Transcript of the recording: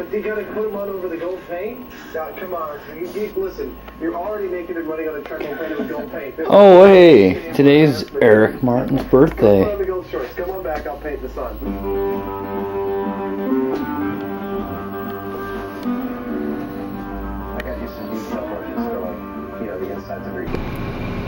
But you gotta put them on over the gold paint? Now, come on. You, you, listen, you're already making good money on the charcoal paint with gold paint. Oh, hey, today's Eric Martin's birthday. Come on the gold shorts. Come on back, I'll paint the sun. I got used to using up brushes for like, you know, the insides of your